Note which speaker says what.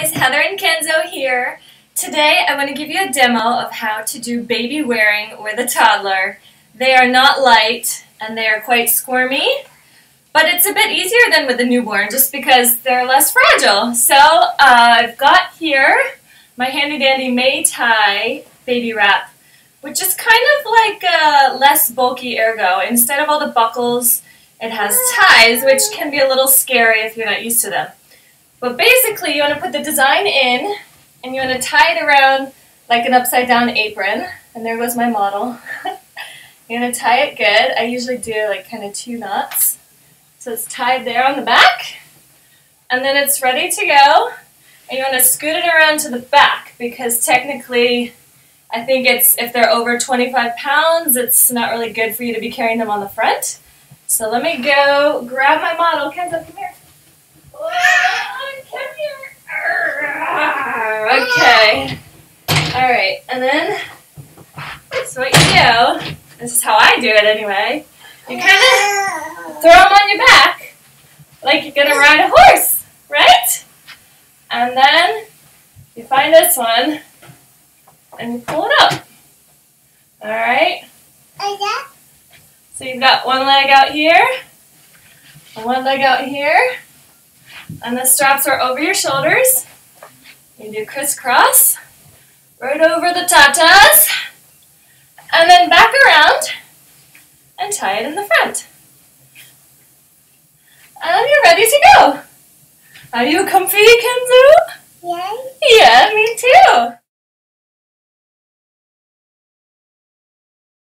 Speaker 1: guys, Heather and Kenzo here. Today I want to give you a demo of how to do baby wearing with a toddler. They are not light and they are quite squirmy, but it's a bit easier than with a newborn just because they're less fragile. So uh, I've got here my handy dandy Mei Tai baby wrap, which is kind of like a less bulky Ergo. Instead of all the buckles, it has ties, which can be a little scary if you're not used to them. But basically, you want to put the design in, and you want to tie it around like an upside down apron. And there goes my model. you're going to tie it good. I usually do like kind of two knots. So it's tied there on the back. And then it's ready to go. And you want to scoot it around to the back because technically, I think it's if they're over 25 pounds, it's not really good for you to be carrying them on the front. So let me go grab my model. Kenzo, come here. Okay. All right, and then so what you do, this is how I do it anyway, you kind of throw them on your back like you're to ride a horse, right? And then you find this one and you pull it up. All right? So you've got one leg out here, one leg out here, and the straps are over your shoulders. You do crisscross, right over the tatas, and then back around and tie it in the front. And you're ready to go. Are you comfy, Kenzo?